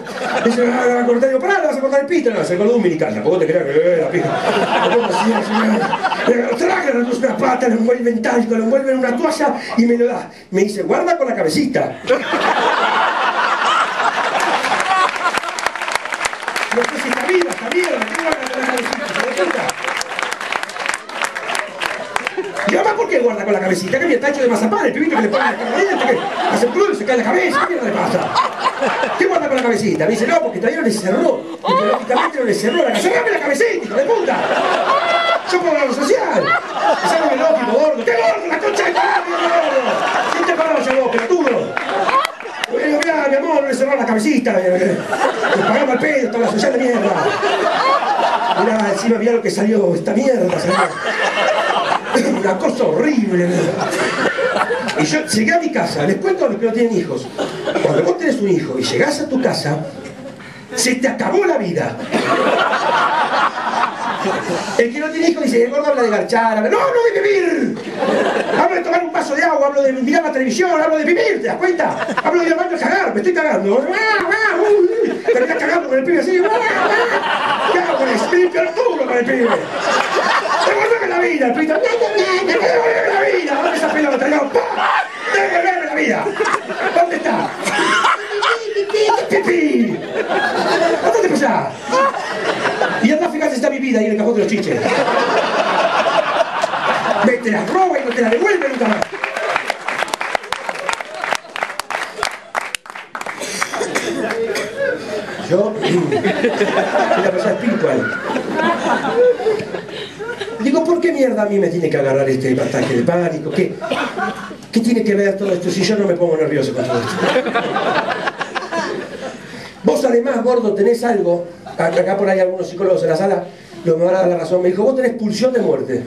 dice, ah, le va a cortar, digo, pará, le vas a cortar el pito, no, se acordó dominical, tampoco te creas que eh, la pija. Lo así, le traga, le una pata, lo envuelve en talco, lo envuelve en una toalla y me lo da. Me dice, guarda con la cabecita. [LAUGHS] No sé si está viva, está mierda, ¿qué guarda con la cabecita? Y además, ¿por qué guarda con la cabecita? Que mi está hecho de mazapán, el pibito que le pone la cabeza, que hace crudo y se cae la cabeza, ¿qué mierda le pasa? ¿Qué guarda con la cabecita? Me dice, no, porque todavía no le cerró, [LAUGHS] mitológicamente no le cerró la cabeza. ¡Cerrame la cabecita, hijo de puta! Yo hablar social. Sácame el óptimo, gordo. ¡Qué gordo! ¡La concha de madre, gordo! ¿Quién te paró yo vos, pelotudo? Bueno, mi amor, le cerró la cabecita. Nos pagamos el pedo, toda la social de mierda. Mirá, encima mirá lo que salió, esta mierda salió. Una cosa horrible. Y yo llegué a mi casa, les cuento a los que no tienen hijos. Cuando vos tenés un hijo y llegás a tu casa, se te acabó la vida. El que no tiene hijos dice, el gordo habla de garchar, no, no de vivir. Hablo de tomar un vaso de agua, hablo de mirar la televisión, hablo de vivir, ¿te das cuenta? Hablo de ir al baño a cagar, me estoy cagando. Uy. Terminas cagando con el pibe así. ¿Qué hago con eso? Me limpio el con el pibe. La vida, el la vida. ¿Dónde la vida. ¿Dónde está? ¿Dónde? Y anda a fijarse si está mi vida ahí en el cajón de los chiches. Me te la roba y no te la devuelve nunca más. Yo [CLEARS THROAT] soy una persona espiritual. Digo, ¿por qué mierda a mí me tiene que agarrar este ataque de pánico? ¿Qué, ¿Qué tiene que ver todo esto si yo no me pongo nervioso con todo esto? Vos además, gordo, tenés algo, acá por ahí algunos psicólogos en la sala, lo me van a dar la razón, me dijo, vos tenés pulsión de muerte.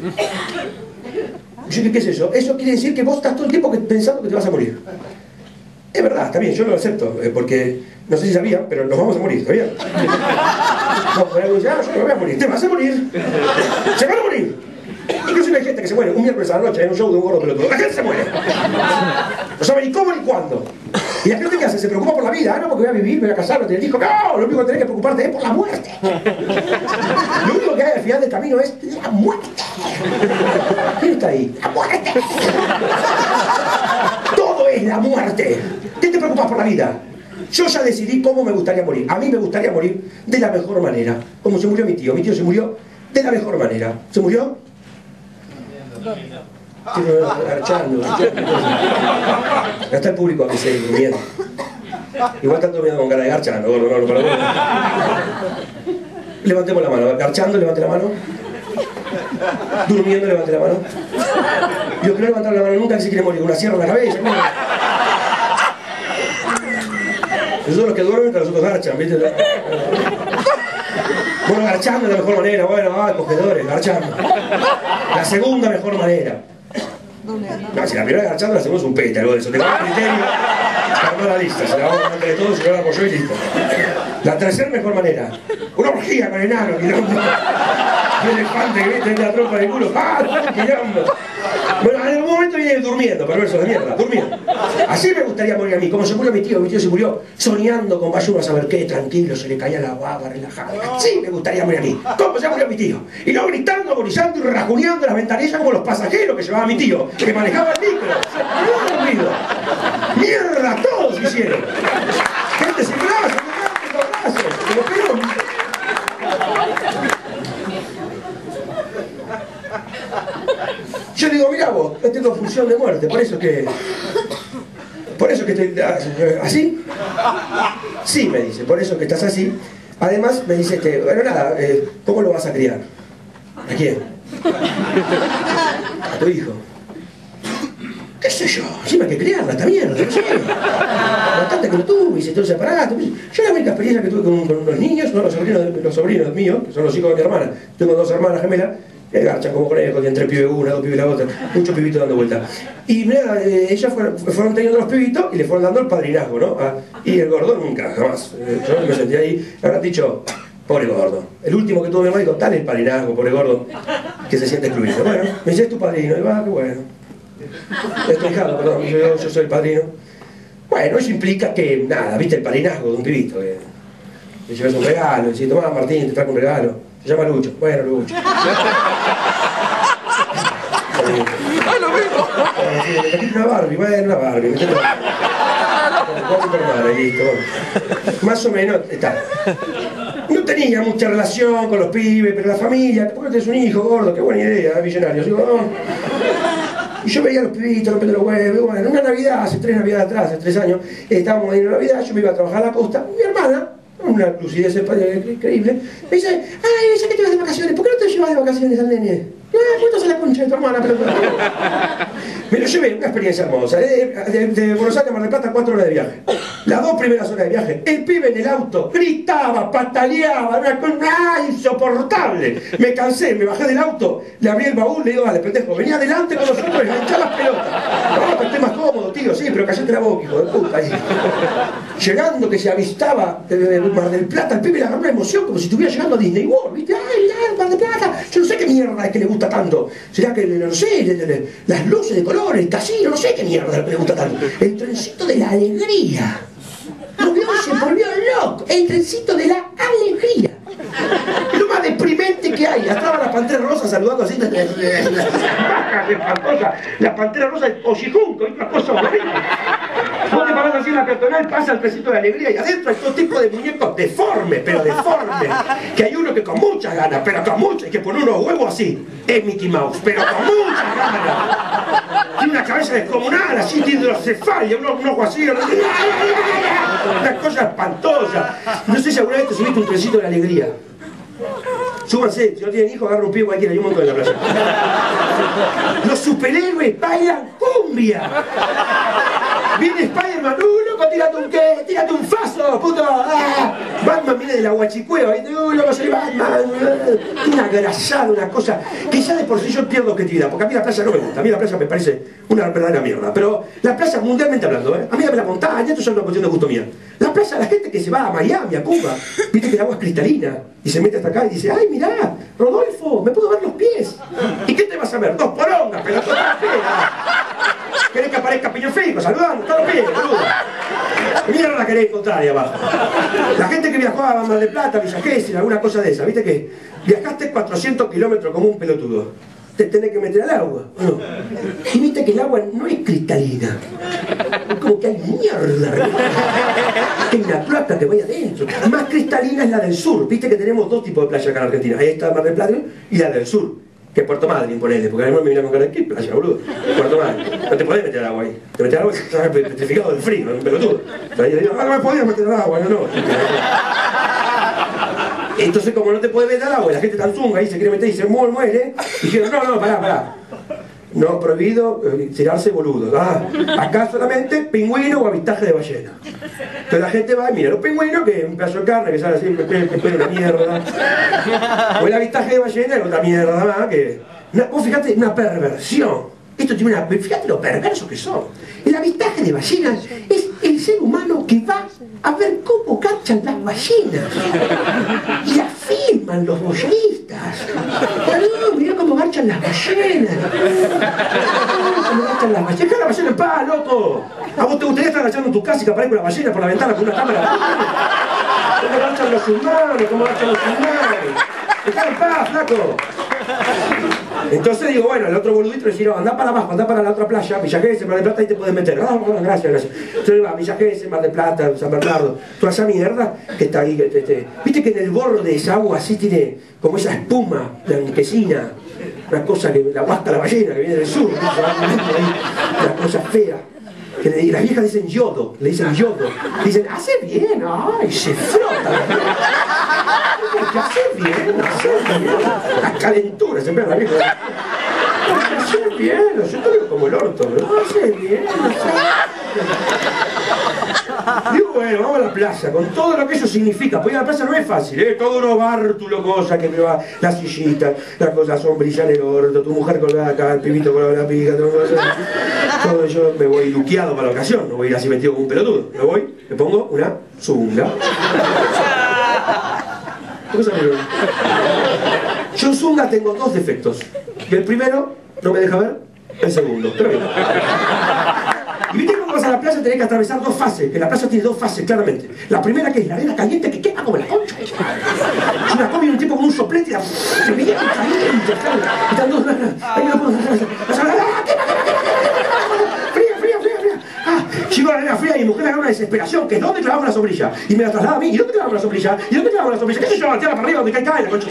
Yo dije, ¿qué es eso? Eso quiere decir que vos estás todo el tiempo pensando que te vas a morir. Es verdad, está bien, yo lo acepto, eh, porque no sé si sabían, pero nos vamos a morir, ¿está bien? [LAUGHS] No, por algo dice, ah, yo me voy a morir, te vas a morir. Se van a morir. Inclusive hay gente que se muere un miércoles a la noche en un show de un gordo pelotudo. La gente se muere. No sabe ni cómo ni cuándo. Y la gente que hace se preocupa por la vida. Ah, no, porque voy a vivir, me voy a casar, no tener hijos. No, lo único que tenés que preocuparte es por la muerte. [LAUGHS] Lo único que hay al final del camino es la muerte. ¿Quién está ahí? La muerte. Todo es la muerte. ¿Qué te preocupas por la vida? Yo ya decidí cómo me gustaría morir. A mí me gustaría morir de la mejor manera. Como se murió mi tío. Mi tío se murió de la mejor manera. ¿Se murió? Quiero está el público que se durmiendo. Igual están durmiendo con cara de gordo, no, no, para vos. Levantemos la mano, garchando, levante la mano. Durmiendo, levante la mano. Yo que no levantar la mano nunca que se quiere morir, una sierra en la cabeza. ¿no? Esos los que duermen, pero los otros garchan, ¿viste? Bueno, garchando es la mejor manera, bueno, ah, cogedores, garchando. La segunda mejor manera. No, si la primera segunda es un pete, algo de eso. Tengo un criterio, armar la lista, se la vamos a entre todos y yo la hago yo y listo. La tercera mejor manera, una orgía con enano, [LAUGHS] Un elefante que viste en la trompa de culo, ¡ah! Bueno, en algún momento viene durmiendo, perverso de mierda, durmiendo. Así me gustaría morir a mí, como se murió mi tío, mi tío se murió soñando con Bayuno a saber qué, tranquilo, se le caía la baba, relajado. Así me gustaría morir a mí, como se murió mi tío. Y no gritando, agonizando y rajuneando las ventanillas como los pasajeros que llevaba mi tío, que manejaba el micro. Había dormido. ¡Mierda! Todos hicieron. Gente sin brazos, sin brazos, se lo pegó. Yo digo, yo tengo función de muerte, por eso que. Por eso que estoy así. Sí, me dice, por eso que estás así. Además, me dice, este, bueno, nada, eh, ¿cómo lo vas a criar? ¿A quién? A tu hijo. ¿Qué sé yo? Encima que criarla, mierda, no sé. Bastante que lo tuve, y separado. Yo la única experiencia que tuve con, con unos niños, ¿no? los, sobrinos, los sobrinos míos, que son los hijos de mi hermana. Tengo dos hermanas gemelas, que garchan como conejos, tienen tres pibes una, dos pibes la otra, muchos pibitos dando vuelta. Y mira, eh, ellas fueron, teniendo los pibitos y le fueron dando el padrinazgo, ¿no? Ah, y el gordo nunca, jamás. Eh, Yo me sentí ahí, le habrán dicho, pobre gordo. El último que tuvo mi mamá dijo, dale el padrinazgo, pobre gordo, que se siente excluido. Bueno, me dice, es tu padrino, y va, qué bueno. Es tu hijado, perdón, yo, soy el padrino. Bueno, eso implica que, nada, viste el padrinazgo de un pibito. Le llevas un regalo, y dices, tomá Martín, te trajo un regalo. Se llama Lucho. Bueno, Lucho. ¡Ay, lo mismo! Eh, sí, una Barbie, bueno, una Barbie. listo. Más o menos está. No tenía mucha relación con los pibes, pero la familia, ¿por qué tenés un hijo gordo? Qué buena idea, millonario. Digo, no. Y yo veía a los pibitos rompiendo los huevos. Bueno, una Navidad, hace tres Navidades atrás, hace tres años, eh, estábamos ahí en Navidad, yo me iba a trabajar a la costa. Mi hermana, una lucidez española increíble, me dice, ay, ya que te vas de vacaciones, ¿por qué no te llevas de vacaciones al nene? Ah, ¿cuánto es la concha de tu hermana? Pero... Me lo llevé, una experiencia hermosa. De, de- de Buenos Aires a Mar del Plata, cuatro horas de viaje. Las dos primeras horas de viaje, el pibe en el auto gritaba, pataleaba, una cosa ¡ah, insoportable. Me cansé, me bajé del auto, le abrí el baúl, le digo, dale, pendejo, venía adelante con nosotros y enganchá las pelotas. No, que esté más cómodo, tío, sí, pero callate la boca, hijo de puta. ahí. Llegando que se avistaba de Mar del Plata, el pibe le agarró una emoción como si estuviera llegando a Disney World, ¿viste? ¡Ay, Mar del Plata! Yo no sé qué mierda es que le gusta tanto. ¿Será que, no sé, las luces de color, el casino, no sé qué mierda le gusta tanto? El trencito de la alegría. Y se volvió loco. El trencito de la alegría. Lo más deprimente que hay. Va la pantera rosa saludando así. La pantera rosa es ojijunco, otra cosa horrible. Vos te parás así en la peatonal, pasa el trencito de alegría y adentro hay todo tipo de muñecos deformes, pero deformes. Que hay uno que con muchas ganas, pero con muchas, hay que poner unos huevos así. Es Mickey Mouse, pero con muchas ganas. Tiene una cabeza descomunal, así, tiene hidrocefalia, un, un ojo así. [LAUGHS] Una cosa espantosa. No sé si alguna vez te subiste un trencito de alegría. Súbanse, si no tienen hijos, agarren un pie cualquiera, hay un montón en la playa. Los superhéroes bailan cumbia. Viene Spider-Man, uh, tírate un qué, tírate un faso, puto. Ah. Batman viene de la guachicueva, y uh, loco, soy Batman. Una grasada, una cosa que ya de por sí yo pierdo objetividad, porque a mí la playa no me gusta, a mí la playa me parece una verdadera mierda. Pero la playa, mundialmente hablando, ¿eh? a mí la montaña, esto es una cuestión de gusto mía. La playa, la gente que se va a Miami, a Cuba, viste que el agua es cristalina, y se mete hasta acá y dice, ay, mirá, Rodolfo, me puedo ver los pies. ¿Y qué te vas a ver? Dos porongas, las pegas. ¿Querés que aparezca Piñofico saludando? Todos los boludo. ¿Qué mierda querés encontrar ahí abajo? La gente que viajó a Mar del Plata, Villa alguna cosa de esa, ¿viste que viajaste 400 kilómetros como un pelotudo? Te tenés que meter al agua, ¿o no? Y viste que el agua no es cristalina. Como que hay mierda. Hay una placa que vaya adentro. Más cristalina es la del sur. Viste que tenemos dos tipos de playa acá en Argentina. Ahí está Mar del Plata y la del sur. Que Puerto Madryn, ponele, porque además me viene con cara de ¿qué playa, boludo? Puerto Madryn. No te podés meter agua ahí. Te metes agua y estás petrificado del frío, un pelotudo. Ahí digo, ah, no me podías meter al agua, no, no. Entonces, como no te puedes meter al agua y la gente tan zunga ahí se quiere meter y se muere, muere, dijeron, no, no, pará, pará. No, prohibido eh, tirarse boludo. Ah, acá solamente pingüino o avistaje de ballena. Entonces la gente va y mira, los pingüinos, que es un pedazo de carne que sale así, que es una mierda. O el avistaje de ballena es otra mierda más, que... Vos fíjate, una perversión. Esto tiene una... Fíjate lo perverso que son. El avistaje de ballenas es ser humano que va a ver cómo cachan las ballenas. Y las filman los boyeristas. Claro, mirá cómo garchan las ballenas. Cómo garchan las ballenas. La ballena en paz, loco. ¿A vos agachando en tu casa y que aparezca una ballena por la ventana con una cámara? ¿Cómo garchan los humanos? ¿Cómo garchan los humanos? Dejá en paz, flaco. Entonces digo, bueno, el otro boludito le dice, anda para abajo, anda para la otra playa, Villa Mar del Plata, ahí te puedes meter. Ah, bueno, gracias, gracias. Entonces va, Villa Mar del Plata, San Bernardo, toda esa mierda que está ahí. que te- te- Viste que en el borde de esa agua así tiene como esa espuma blanquecina, una cosa que la guasca la ballena que viene del sur, [LAUGHS] una cosa fea. Que le- las viejas dicen yodo, le dicen yodo. Dicen, hace bien, ay, se frota. Hace bien, hace bien. La calentura, se pega la vieja. Hace bien, yo te digo como el orto, ¿no? Hace bien, hace Digo, bueno, vamos a la plaza, con todo lo que eso significa. Pues a la plaza no es fácil, ¿eh? Todo uno bártulo, cosa que me va, la sillita, la cosa sombrilla en el orto, tu mujer colgada acá, el pibito colgado en la pica, todo, eso. Todo yo me voy luqueado para la ocasión, no voy a ir así metido como un pelotudo. Me voy, me pongo una zunga. Yo en zunga tengo dos defectos. El primero no me deja ver, el segundo. Y viste cómo vas a la playa tenés que atravesar dos fases, que la playa tiene dos fases, claramente. La primera que es la arena caliente que quema como la concha. Es una combi un tipo con un soplete y la... Están dos... Ahí me lo. ¡Fría, fría, fría, fría! Ah, Llego a la arena fría y mi mujer agarra una desesperación, que es ¿dónde clavamos la sombrilla? Y me la traslada a mí, ¿y dónde clavamos la sombrilla? ¿Y dónde clavamos la sombrilla? ¿Qué sé yo? Tierra para arriba donde cae cae la concha.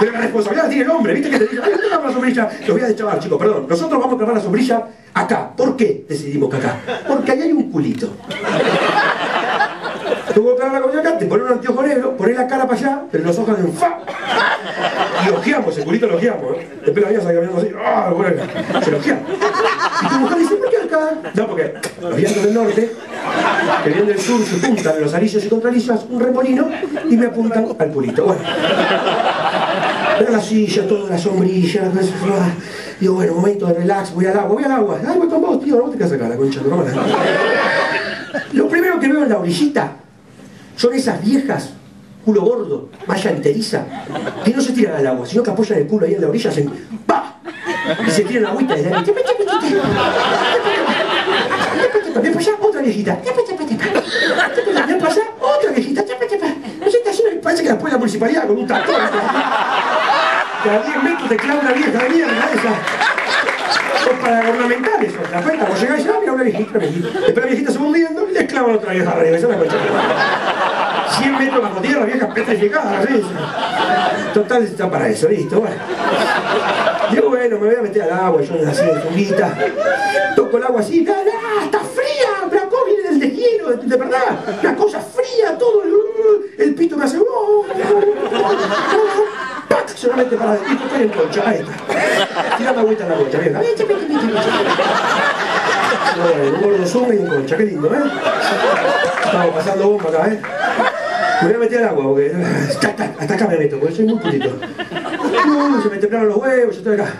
Pero la responsabilidad tiene el hombre, ¿viste que te dice, ¿dónde clavamos la sombrilla? Lo voy a deschavar, chicos, perdón. Nosotros vamos a clavar la sombrilla acá. ¿Por qué decidimos que acá? Porque ahí hay un culito. Tuvo cara como acá, te pones un anteojo negro, pones la cara para allá, pero los ojos de un fa. Y ojeamos, el culito lo ojeamos, ¿eh? Después la vida sale caminando así, ¡ah! Bueno, se lo ojean. Y tu mujer dice, ¿por qué acá? No, porque los vientos del norte, que vienen del sur, se juntan en los anillos y contralillos, un remolino, y me apuntan al culito. Bueno. Veo la silla, toda la sombrilla, la cosa. Digo, bueno, momento de relax, voy al agua, voy al agua. Voy con vos, tío, no te quedas acá, la concha de. Lo primero que veo en la orillita son esas viejas, culo gordo, malla enteriza, que no se tiran al agua, sino que apoyan el culo ahí en la orilla, hacen ¡pa! Y se tiran agüita desde ahí. Ven para allá, otra viejita. Ven para allá, otra viejita. No sé, así parece que después la municipalidad con un tractor. Cada 10 metros te clava una vieja de mierda esa. Son para ornamentar eso. La cuenta, vos llegás y ah, mira una viejita, viejita. Después la viejita se va hundiendo y le clavan otra vieja arriba. Esa es la concha. 100 metros bajo tierra, vieja petrificada, ¿sí? Total, está para eso, listo, bueno. Digo, bueno, me voy a meter al agua, yo así de funguita. Toco el agua así, ¡ah, está fría! Pero ¿cómo viene del deshielo? De, de verdad, una cosa fría, todo el, el pito me hace... ¡oh! ¡Pac! Solamente para que estoy en concha, ahí está. Tirando agüita en la concha, venga. Bueno, gordo y en concha, qué lindo, ¿eh? Estamos pasando bomba acá, ¿eh? Me voy a meter al agua porque [LAUGHS] hasta acá, me meto, porque soy muy putito. No, se me templaron los huevos, yo estoy acá.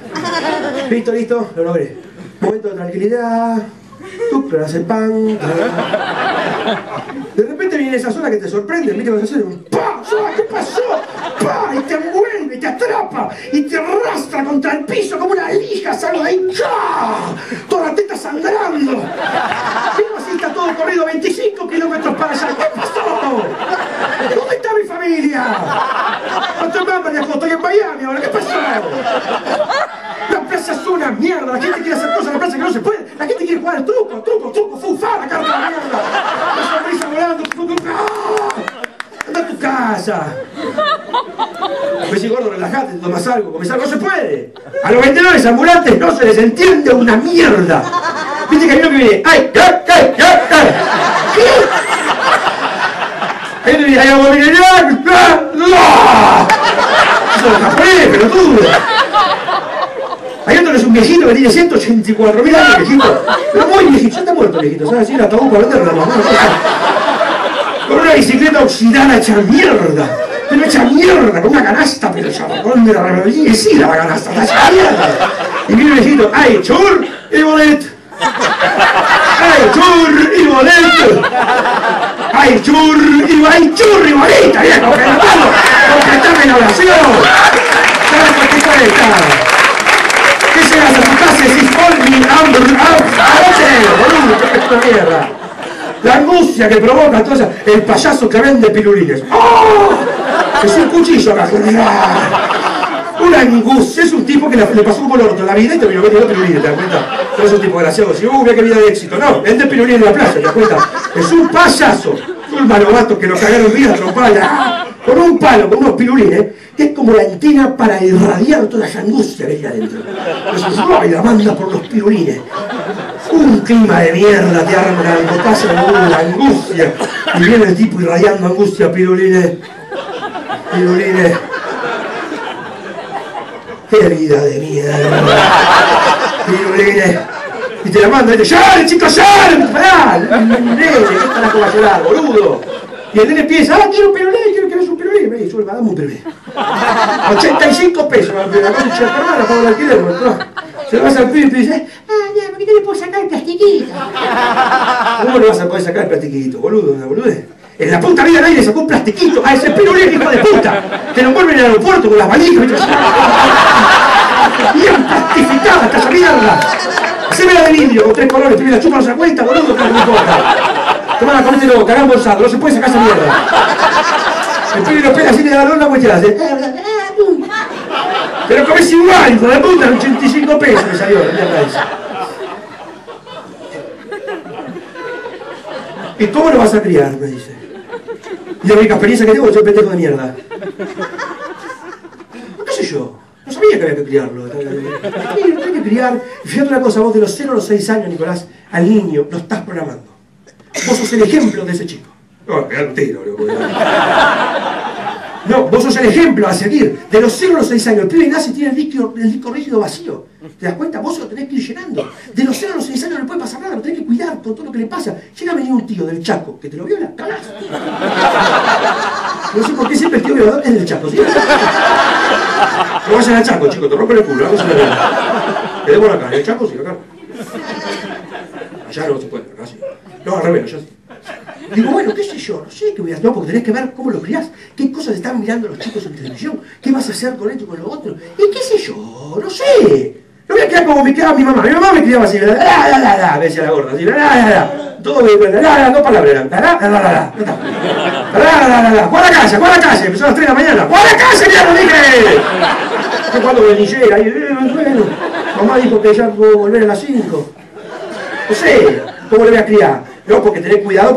Listo, listo, lo logré. Momento de tranquilidad. Tú preparas el pan. De repente viene esa zona que te sorprende, viste vas a hacer un ¡pa! ¿Qué pasó? ¡Pa! Y te envuelve, y te atrapa, y te arrastra contra el piso como una lija, salgo de ahí, ¡cha! Toda la teta sangrando. Digo así, está todo corrido 25 kilómetros para allá. ¿Qué pasó? ¿Dónde está mi familia? Te mames, viejo, estoy en Miami ahora, ¿qué pasó? La plaza es una mierda, la gente quiere hacer cosas en la plaza que no se puede, la gente quiere jugar al truco, truco, truco, fufa, la carta de la mierda. La sonrisa volando, ¡ah! Anda a tu casa. Me dice, gordo, relajate, tomas algo, comes algo, no se puede. A los vendedores ambulantes no se les entiende una mierda. Viste que hay uno que viene, ¡ay, ay, ay, ay, ay! ¿Qué? Hay uno que viene, ¡ay, vamos a venir, ¡ay, ¡ah! Eso es japonés, pelotudo. Hay otro que es un viejito que tiene 184 mil años, viejito. Pero muy viejito, ya está muerto viejito, ¿sabes? Así la ataúd para venderla, mamá. Con una bicicleta oxidada hecha mierda. Pero hecha mierda, con una canasta, pero chabón de la rebelión. Y sí, la canasta, está hecha mierda. Y el viejito, ¡ay, chur y bolet! ¡Ay, chur y! ¡ay, chur y ay, chur y bolita, viejo! ¡Completame la oración! ¿Sabes por qué cuesta? ¿Qué llegas a tu casa y decís, call boludo? ¿Qué mierda? La angustia que provoca entonces el payaso que vende pirulines. ¡Oh! Es un cuchillo acá. Angustia. Es un tipo que le pasó un color toda la vida y terminó vendiendo pirulines, ¿te das cuenta? No es un tipo gracioso. Si, uh, mira qué vida de éxito. No, vende pirulines en la plaza, ¿te das cuenta? Es un payaso. Un malobato que lo cagaron vida trompada. Con un palo, con unos pirulines, que es como la antena para irradiar toda esa angustia que hay adentro. Entonces, ¡ay! la manda por los pirulines. Un clima de mierda te arma casa con una angustia. Y viene el tipo irradiando angustia, pirulines. Pirulines. ¡Qué vida de mierda! Pirulines. Y te la manda y te ¡Llore, chicos, llore! ¡Pará! Nene, ¿qué va a llorar, boludo? Y el nene piensa, ah, quiero un pirulín, quiero que veas un pirulín. Me dice, dame un pirulín. 85 pesos, la concha de hermana, pago el alquiler, ¿no? Se lo vas al pibe y dice, ah, ya, ¿por qué no le puedo sacar el plastiquito? ¿Cómo le vas a poder sacar el plastiquito, boludo? ¿Una boludez? En la puta vida nadie le sacó un plastiquito a ese pirulín, hijo de puta. Te lo envuelven en el aeropuerto con las valijas. Bien plastificada esta mierda. Haceme la de vidrio con tres colores, primero chupa no se cuenta, boludo, que no importa. Tomá, comételo, cagá embolsado, no se puede sacar esa mierda. El pibe lo pega así, da la onda, pues hace. Pero comés igual, hijo de puta, 85 pesos me salió la mierda esa. ¿Y cómo lo vas a criar? Me dice. Y la única experiencia que tengo es el pendejo de mierda. ¿Qué sé yo? No sabía que había que criarlo. Lo que criar. Fíjate una cosa, vos de los 0 a los 6 años, Nicolás, al niño lo estás programando. Vos sos el ejemplo de ese chico. No, boludo. No, vos sos el ejemplo a seguir. De los 0 a los 6 años, el pibe nace tiene el disco, el disco rígido vacío. ¿Te das cuenta? Vos lo tenés que ir llenando. De los 0 a los 6 años no le puede pasar nada, lo tenés que cuidar con todo lo que le pasa. Llega a venir un tío del Chaco que te lo viola, cagás. No sé por qué siempre el tío violador es del Chaco, ¿sí? No vayan al Chaco, chicos, te rompen el culo. No Quedemos acá, en el Chaco sí, acá. Allá no se puede, acá sí. No, al revés, allá sí. Digo, bueno, qué sé yo, no sé qué voy a hacer. No, porque tenés que ver cómo lo criás, qué cosas están mirando los chicos en televisión, qué vas a hacer con esto y con lo otro. Y qué sé yo, no sé. No voy a quedar como me quedaba mi mamá. Mi mamá me criaba así, la, la, la, la, me decía la gorda, así, la, la, la. Todo bien, la, la, dos palabras, la, la, la, la, la, la, la, la, la, la, la, ¡Juega a la! Empezó a las 3 de la mañana, ¡juega a la calle, mira, lo dije! Cuando me llega, y eh, bueno, mamá dijo que ya puedo volver a las 5. No sé, ¿cómo le voy a criar? No, porque tenés cuidado.